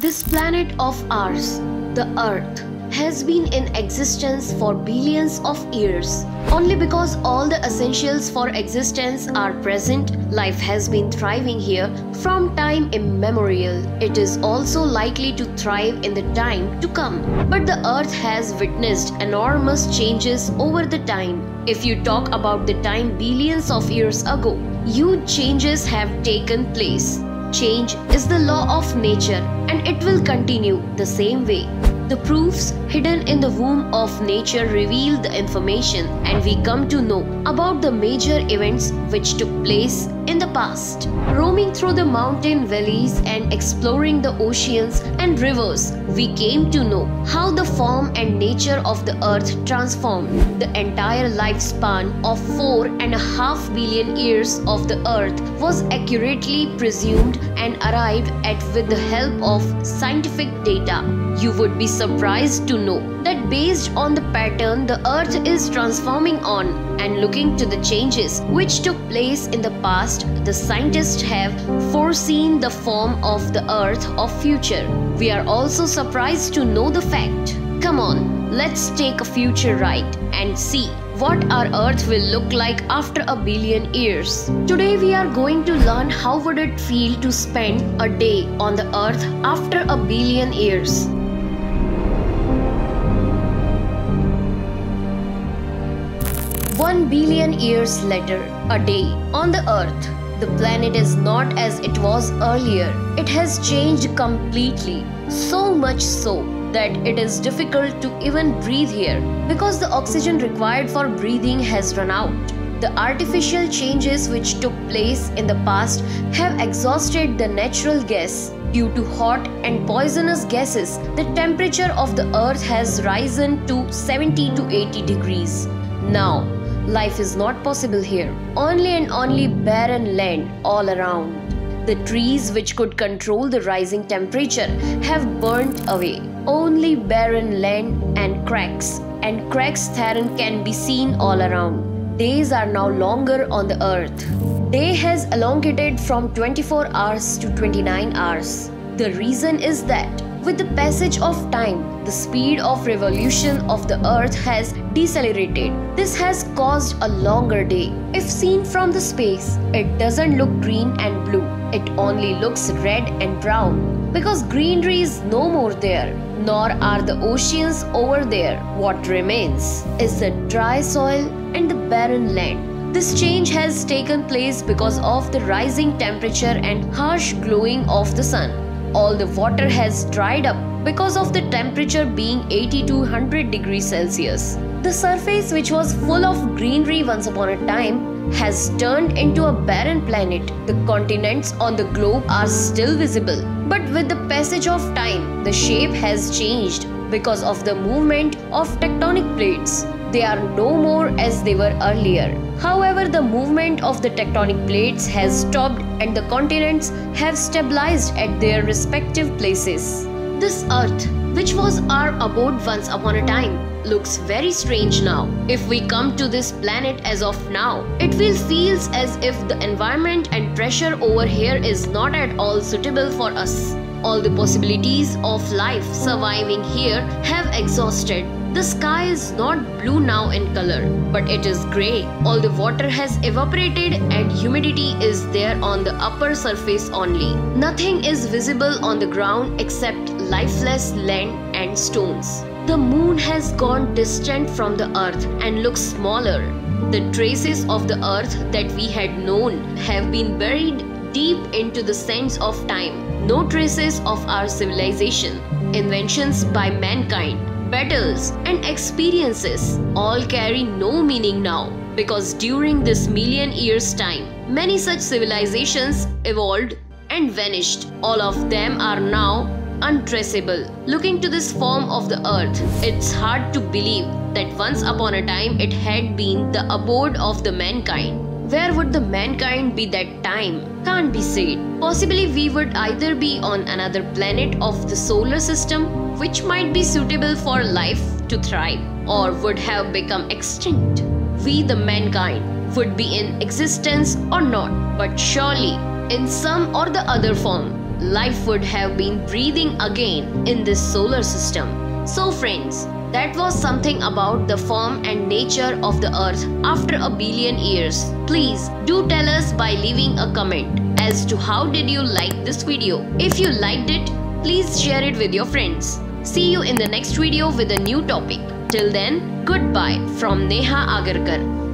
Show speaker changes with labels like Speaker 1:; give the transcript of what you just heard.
Speaker 1: This planet of ours, the Earth, has been in existence for billions of years. Only because all the essentials for existence are present, life has been thriving here from time immemorial. It is also likely to thrive in the time to come. But the Earth has witnessed enormous changes over the time. If you talk about the time billions of years ago, huge changes have taken place. Change is the law of nature and it will continue the same way. The proofs hidden in the womb of nature reveal the information, and we come to know about the major events which took place in the past. Roaming through the mountain valleys and exploring the oceans and rivers, we came to know how the form and nature of the earth transformed. The entire lifespan of four and a half billion years of the earth was accurately presumed and arrived at with the help of scientific data. You would be surprised to know that based on the pattern the earth is transforming on and looking to the changes which took place in the past the scientists have foreseen the form of the earth of future we are also surprised to know the fact come on let's take a future ride and see what our earth will look like after a billion years. Today we are going to learn how would it feel to spend a day on the earth after a billion years. 1 billion years later, a day on the Earth. The planet is not as it was earlier. It has changed completely. So much so that it is difficult to even breathe here because the oxygen required for breathing has run out. The artificial changes which took place in the past have exhausted the natural gas. Due to hot and poisonous gases, the temperature of the earth has risen to 70 to 80 degrees. Now, Life is not possible here. Only and only barren land all around. The trees which could control the rising temperature have burnt away. Only barren land and cracks and cracks therein can be seen all around. Days are now longer on the earth. Day has elongated from 24 hours to 29 hours. The reason is that with the passage of time, the speed of revolution of the earth has decelerated. This has caused a longer day. If seen from the space, it doesn't look green and blue. It only looks red and brown because greenery is no more there, nor are the oceans over there. What remains is the dry soil and the barren land. This change has taken place because of the rising temperature and harsh glowing of the sun all the water has dried up because of the temperature being 80 to 100 degrees Celsius. The surface, which was full of greenery once upon a time, has turned into a barren planet. The continents on the globe are still visible, but with the passage of time, the shape has changed because of the movement of tectonic plates. They are no more as they were earlier. However, the movement of the tectonic plates has stopped and the continents have stabilized at their respective places. This earth, which was our abode once upon a time, looks very strange now. If we come to this planet as of now, it will feels as if the environment and pressure over here is not at all suitable for us. All the possibilities of life surviving here have exhausted the sky is not blue now in color, but it is grey. All the water has evaporated and humidity is there on the upper surface only. Nothing is visible on the ground except lifeless land and stones. The moon has gone distant from the earth and looks smaller. The traces of the earth that we had known have been buried deep into the sands of time. No traces of our civilization, inventions by mankind, battles, and experiences all carry no meaning now because during this million years' time, many such civilizations evolved and vanished. All of them are now untraceable. Looking to this form of the earth, it's hard to believe that once upon a time it had been the abode of the mankind. Where would the mankind be that time? Can't be said. Possibly we would either be on another planet of the solar system, which might be suitable for life to thrive, or would have become extinct. We, the mankind, would be in existence or not, but surely, in some or the other form, life would have been breathing again in this solar system. So, friends, that was something about the form and nature of the earth after a billion years. Please do tell us by leaving a comment as to how did you like this video. If you liked it, please share it with your friends. See you in the next video with a new topic. Till then, goodbye from Neha Agarkar.